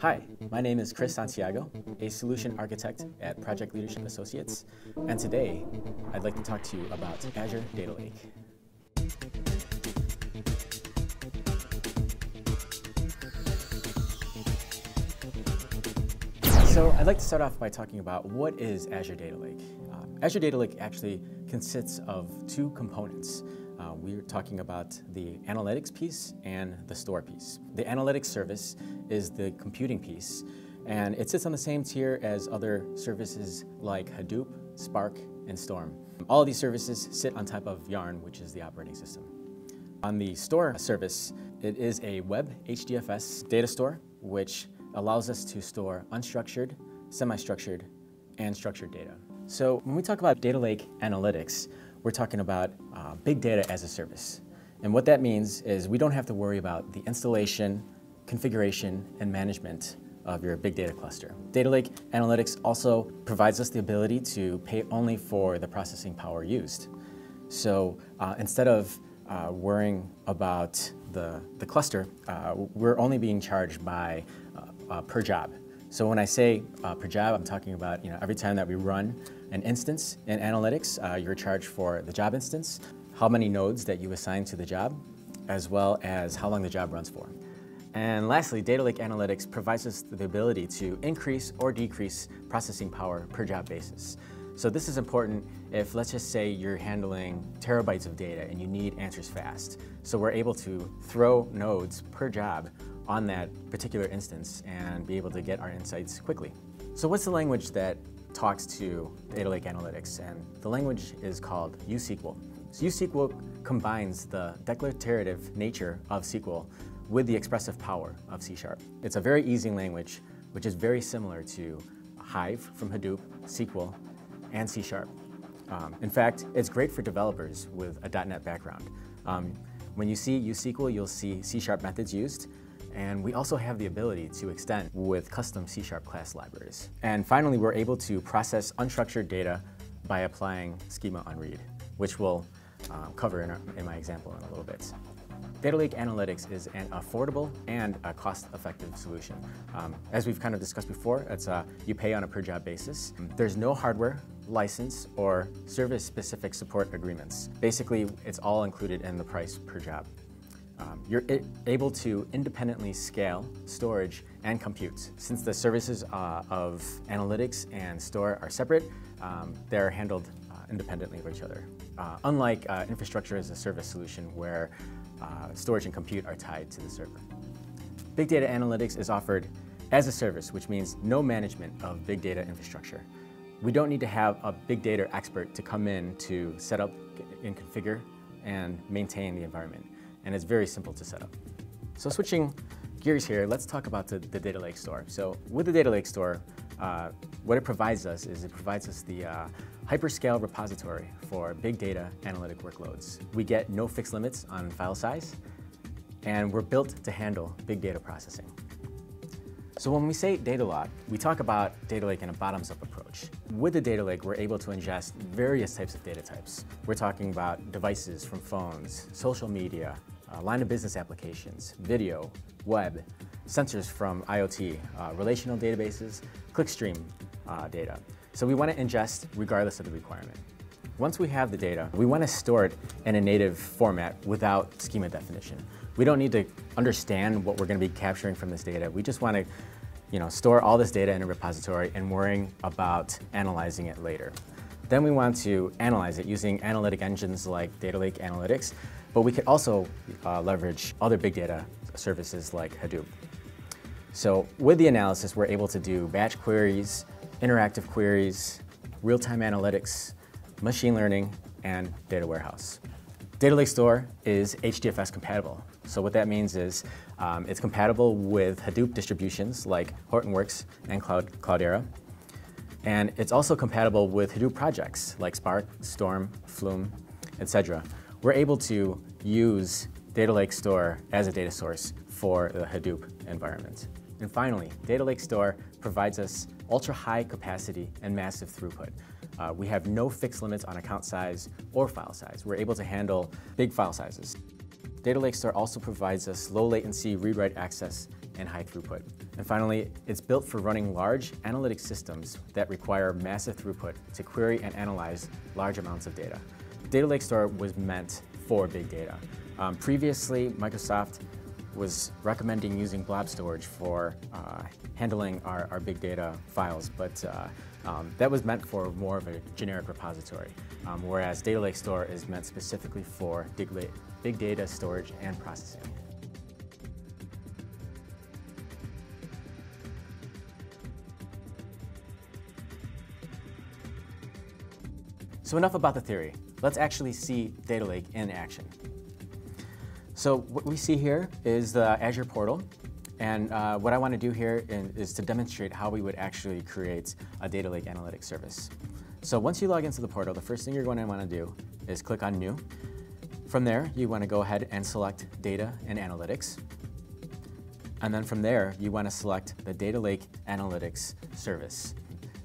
Hi, my name is Chris Santiago, a solution architect at Project Leadership Associates, and today I'd like to talk to you about Azure Data Lake. So I'd like to start off by talking about what is Azure Data Lake. Uh, Azure Data Lake actually consists of two components. Uh, we're talking about the analytics piece and the store piece. The analytics service is the computing piece, and it sits on the same tier as other services like Hadoop, Spark, and Storm. All these services sit on top of Yarn, which is the operating system. On the store service, it is a web HDFS data store, which allows us to store unstructured, semi-structured, and structured data. So when we talk about data lake analytics, we're talking about uh, big data as a service. And what that means is we don't have to worry about the installation, configuration, and management of your big data cluster. Data Lake Analytics also provides us the ability to pay only for the processing power used. So uh, instead of uh, worrying about the, the cluster, uh, we're only being charged by uh, uh, per job. So when I say uh, per job, I'm talking about you know every time that we run an instance in analytics, uh, you're charged for the job instance, how many nodes that you assign to the job, as well as how long the job runs for. And lastly, Data Lake Analytics provides us the ability to increase or decrease processing power per job basis. So this is important if, let's just say, you're handling terabytes of data and you need answers fast. So we're able to throw nodes per job on that particular instance and be able to get our insights quickly. So what's the language that talks to Data Lake Analytics? And the language is called USQL. So USQL combines the declarative nature of SQL with the expressive power of C Sharp. It's a very easy language, which is very similar to Hive from Hadoop, SQL, and C Sharp. Um, in fact, it's great for developers with a .NET background. Um, when you see USQL, you'll see C Sharp methods used, and we also have the ability to extend with custom C-sharp class libraries. And finally, we're able to process unstructured data by applying schema on read, which we'll um, cover in, our, in my example in a little bit. Data Lake Analytics is an affordable and a cost-effective solution. Um, as we've kind of discussed before, it's uh, you pay on a per-job basis. There's no hardware, license, or service-specific support agreements. Basically, it's all included in the price per job. Um, you're able to independently scale storage and compute. Since the services uh, of analytics and store are separate, um, they're handled uh, independently of each other. Uh, unlike uh, infrastructure as a service solution where uh, storage and compute are tied to the server. Big data analytics is offered as a service, which means no management of big data infrastructure. We don't need to have a big data expert to come in to set up and configure and maintain the environment and it's very simple to set up. So switching gears here, let's talk about the, the Data Lake Store. So with the Data Lake Store, uh, what it provides us is it provides us the uh, hyperscale repository for big data analytic workloads. We get no fixed limits on file size, and we're built to handle big data processing. So when we say data lake, we talk about data lake in a bottoms-up approach. With the data lake, we're able to ingest various types of data types. We're talking about devices from phones, social media, uh, line of business applications, video, web, sensors from IoT, uh, relational databases, clickstream uh, data. So we want to ingest regardless of the requirement. Once we have the data, we want to store it in a native format without schema definition. We don't need to understand what we're going to be capturing from this data. We just want to you know, store all this data in a repository and worrying about analyzing it later. Then we want to analyze it using analytic engines like Data Lake Analytics, but we could also uh, leverage other big data services like Hadoop. So with the analysis, we're able to do batch queries, interactive queries, real-time analytics, machine learning, and data warehouse. Data Lake Store is HDFS compatible. So what that means is um, it's compatible with Hadoop distributions like Hortonworks and Cloud, Cloudera. And it's also compatible with Hadoop projects like Spark, Storm, Flume, etc. We're able to use Data Lake Store as a data source for the Hadoop environment. And finally, Data Lake Store provides us ultra high capacity and massive throughput. Uh, we have no fixed limits on account size or file size. We're able to handle big file sizes. Data Lake Store also provides us low latency read-write access and high throughput. And finally, it's built for running large analytic systems that require massive throughput to query and analyze large amounts of data. Data Lake Store was meant for big data. Um, previously, Microsoft was recommending using blob storage for uh, handling our, our, big data files, but uh, um, that was meant for more of a generic repository, um, whereas Data Lake Store is meant specifically for big data storage and processing. So enough about the theory. Let's actually see Data Lake in action. So what we see here is the Azure portal. And uh, what I want to do here is to demonstrate how we would actually create a Data Lake Analytics service. So once you log into the portal, the first thing you're going to want to do is click on New. From there, you want to go ahead and select Data and Analytics. And then from there, you want to select the Data Lake Analytics service.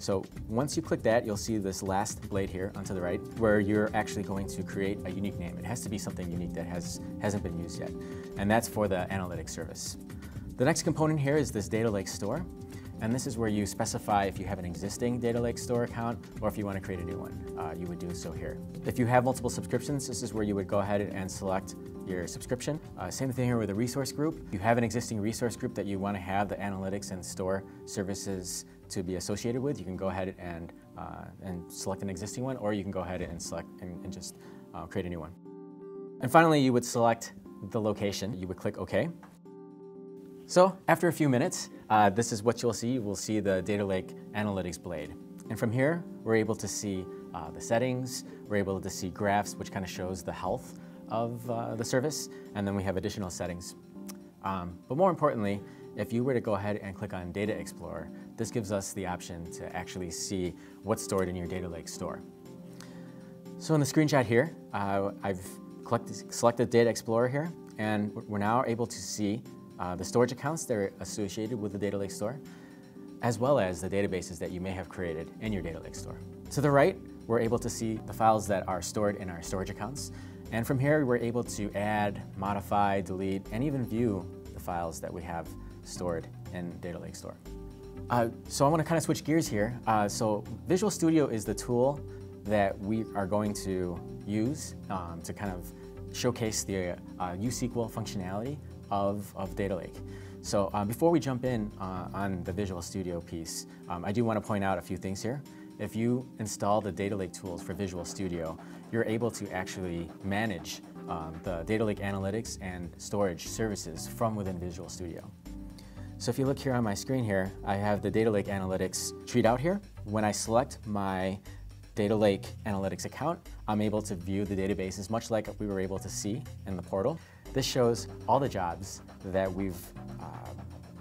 So once you click that, you'll see this last blade here onto the right, where you're actually going to create a unique name. It has to be something unique that has, hasn't been used yet. And that's for the analytics service. The next component here is this Data Lake store. And this is where you specify if you have an existing Data Lake Store account or if you want to create a new one. Uh, you would do so here. If you have multiple subscriptions, this is where you would go ahead and select your subscription. Uh, same thing here with a resource group. You have an existing resource group that you want to have the analytics and store services to be associated with, you can go ahead and, uh, and select an existing one, or you can go ahead and select and, and just uh, create a new one. And finally, you would select the location. You would click OK. So after a few minutes, uh, this is what you'll see. We'll see the Data Lake Analytics blade. And from here, we're able to see uh, the settings, we're able to see graphs, which kind of shows the health of uh, the service, and then we have additional settings. Um, but more importantly, if you were to go ahead and click on Data Explorer, this gives us the option to actually see what's stored in your Data Lake store. So in the screenshot here, uh, I've selected Data Explorer here, and we're now able to see uh, the storage accounts that are associated with the Data Lake store, as well as the databases that you may have created in your Data Lake store. To the right, we're able to see the files that are stored in our storage accounts, and from here, we're able to add, modify, delete, and even view the files that we have stored in Data Lake Store. Uh, so I want to kind of switch gears here. Uh, so Visual Studio is the tool that we are going to use um, to kind of showcase the uh, USQL functionality of, of Data Lake. So uh, before we jump in uh, on the Visual Studio piece, um, I do want to point out a few things here. If you install the Data Lake tools for Visual Studio, you're able to actually manage um, the Data Lake analytics and storage services from within Visual Studio. So if you look here on my screen here, I have the Data Lake Analytics treat out here. When I select my Data Lake Analytics account, I'm able to view the databases much like we were able to see in the portal. This shows all the jobs that we've uh,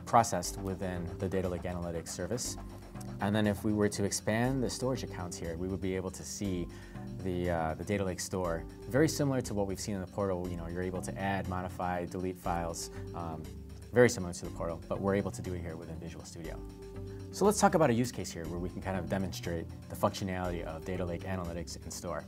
processed within the Data Lake Analytics service. And then if we were to expand the storage accounts here, we would be able to see the, uh, the Data Lake store. Very similar to what we've seen in the portal, you know, you're able to add, modify, delete files, um, very similar to the portal, but we're able to do it here within Visual Studio. So let's talk about a use case here where we can kind of demonstrate the functionality of Data Lake Analytics in Store.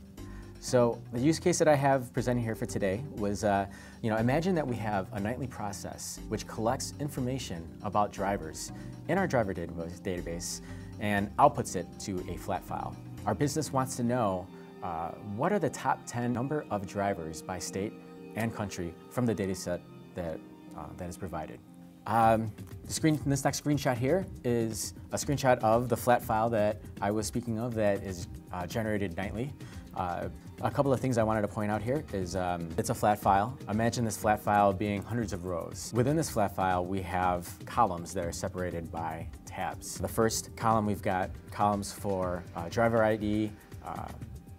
So the use case that I have presented here for today was, uh, you know, imagine that we have a nightly process which collects information about drivers in our driver database and outputs it to a flat file. Our business wants to know uh, what are the top 10 number of drivers by state and country from the dataset that uh, that is provided. Um, screen, this next screenshot here is a screenshot of the flat file that I was speaking of that is uh, generated nightly. Uh, a couple of things I wanted to point out here is um, it's a flat file. Imagine this flat file being hundreds of rows. Within this flat file, we have columns that are separated by tabs. The first column, we've got columns for uh, driver ID, uh,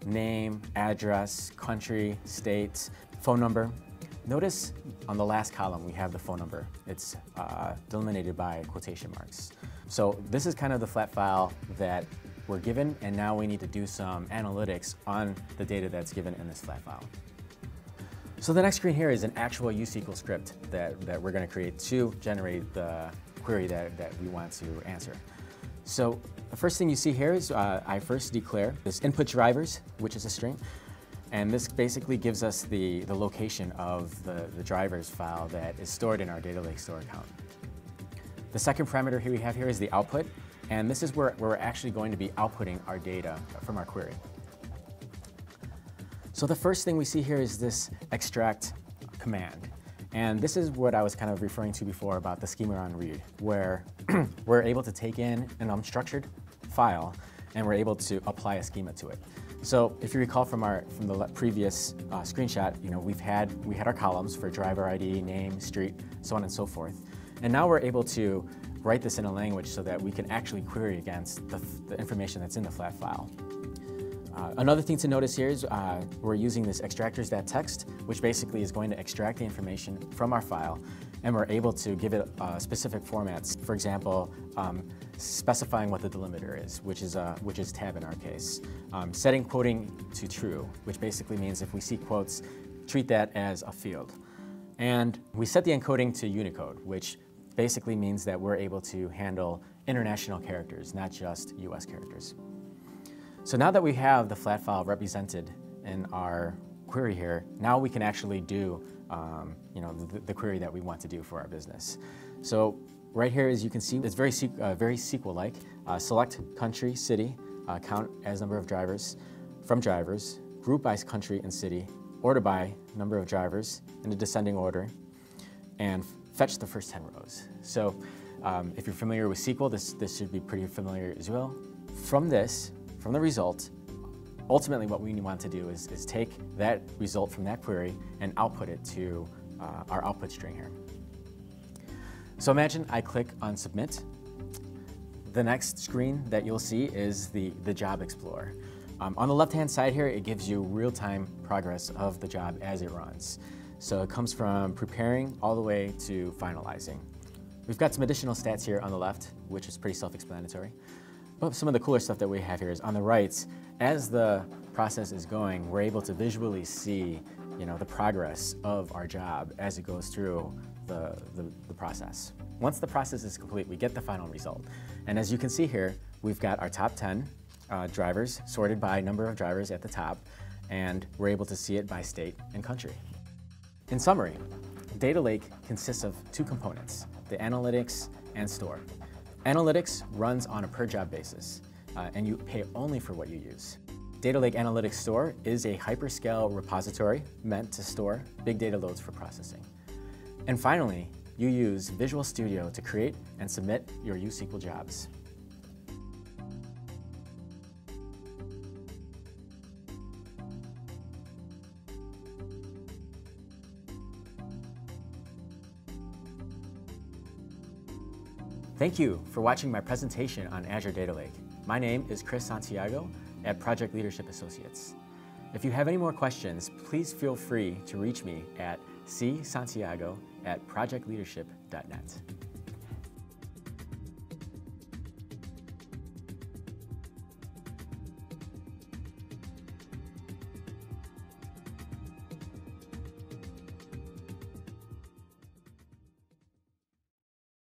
name, address, country, state, phone number. Notice on the last column we have the phone number. It's uh, delimited by quotation marks. So this is kind of the flat file that we're given and now we need to do some analytics on the data that's given in this flat file. So the next screen here is an actual USQL script that, that we're going to create to generate the query that, that we want to answer. So the first thing you see here is uh, I first declare this input drivers, which is a string. And this basically gives us the, the location of the, the drivers file that is stored in our Data Lake Store account. The second parameter here we have here is the output, and this is where, where we're actually going to be outputting our data from our query. So the first thing we see here is this extract command. And this is what I was kind of referring to before about the schema on read, where we're able to take in an unstructured file and we're able to apply a schema to it. So if you recall from our from the previous uh, screenshot, you know we've had we had our columns for driver ID, name, street, so on and so forth, and now we're able to write this in a language so that we can actually query against the, the information that's in the flat file. Uh, another thing to notice here is uh, we're using this Extractors.Text, which basically is going to extract the information from our file, and we're able to give it uh, specific formats. For example, um, specifying what the delimiter is, which is, uh, which is tab in our case. Um, setting quoting to true, which basically means if we see quotes, treat that as a field. And we set the encoding to Unicode, which basically means that we're able to handle international characters, not just US characters. So now that we have the flat file represented in our query here, now we can actually do um, you know, the, the, query that we want to do for our business. So right here, as you can see, it's very, uh, very SQL-like. Uh, select country, city, uh, count as number of drivers from drivers, group by country and city, order by number of drivers in a descending order, and fetch the first 10 rows. So um, if you're familiar with SQL, this, this should be pretty familiar as well. From this, from the result, ultimately what we want to do is, is take that result from that query and output it to uh, our output string here. So imagine I click on submit. The next screen that you'll see is the, the job explorer. Um, on the left-hand side here, it gives you real-time progress of the job as it runs. So it comes from preparing all the way to finalizing. We've got some additional stats here on the left, which is pretty self-explanatory. But some of the cooler stuff that we have here is on the right, as the process is going, we're able to visually see you know, the progress of our job as it goes through the, the, the, process. Once the process is complete, we get the final result. And as you can see here, we've got our top 10 uh, drivers sorted by number of drivers at the top, and we're able to see it by state and country. In summary, Data Lake consists of two components, the analytics and store. Analytics runs on a per job basis, uh, and you pay only for what you use. Data Lake Analytics Store is a hyperscale repository meant to store big data loads for processing. And finally, you use Visual Studio to create and submit your USQL jobs. Thank you for watching my presentation on Azure Data Lake. My name is Chris Santiago at Project Leadership Associates. If you have any more questions, please feel free to reach me at csantiago at projectleadership.net.